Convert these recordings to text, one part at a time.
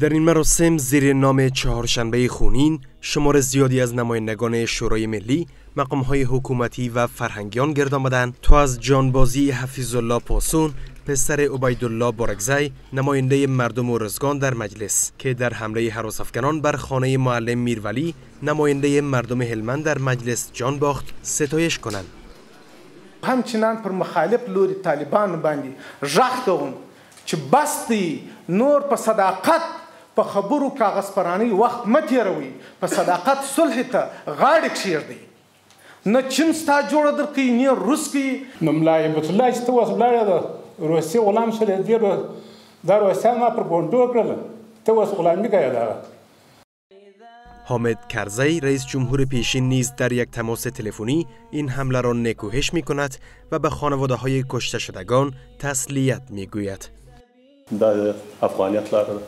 در این مراسم زیر نام چهارشنبه خونین شمار زیادی از نمایندگان شورای ملی مقام های حکومتی و فرهنگیان گرد آمدند تا از جانبازی حفیظ الله پاسون پسر الله بارکزی نماینده مردم و رزگان در مجلس که در حمله حراس افکنان بر خانه معلم میرولی نماینده مردم هلمند در مجلس جان باخت ستایش کنند همچنان پر مخالف لوری طالبان بندی رخت چې بس دی نور په صداقت په خبرو کاغذ پرانۍ وخت مه تېروئ په صداقت صلح ته غاړې کښېږدئ نه چين ستا جوړه درکوي نۀ روس کوي. نو ملا هبت الله چې ته اوس ولاړې د روسي غلام شوې دې دا روسيان ما پر ګونډو کړل ته اوس غلامي کوې دغه. حامد کرزی رئیس جمهور پیشین نیز در یک تماس تلفنی این حمله را نکوهش می کند و به خانواده های کشته شدگان تسلیت می گوید. دا د افغانیت لاره ده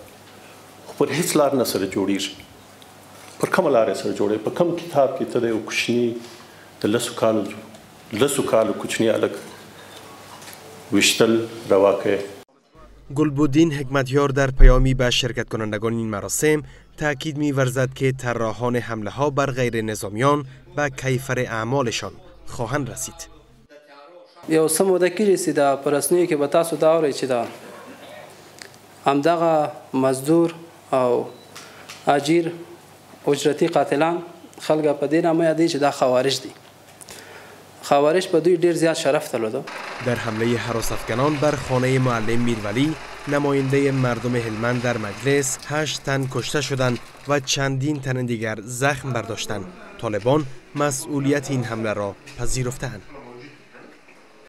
خو پر هیڅ لار نه سره جوړیږي پر کومه لاره سره جوړیږي په کوم کتاب کې ته د یو کوچني د لسو کالو لسو کالو کوچني هلک ویشتل روا کوي گلبدین حکمتیار در پیامی به شرکت کنندگان این مراسم تأکید می ورزد که طراحان حمله ها بر غیر نظامیان به کیفر اعمالشان خواهند رسید. یو څه موده کیږي چې دا په رسنیو کې به تاسو دا اورئ چې دا همدغه مزدور او اجیر اجرتي قاتلان خلګ په دې نامه یادوي چې دا خوارج دي. خوارج په دوی ډیر زیات شرف ده در حمله حراس افکنان بر خانه معلم میرولی نماینده مردم هلمند در مجلس هشت تن کشته شدند و چندین تن دیگر زخم برداشتند طالبان مسئولیت این حمله را پذیرفتند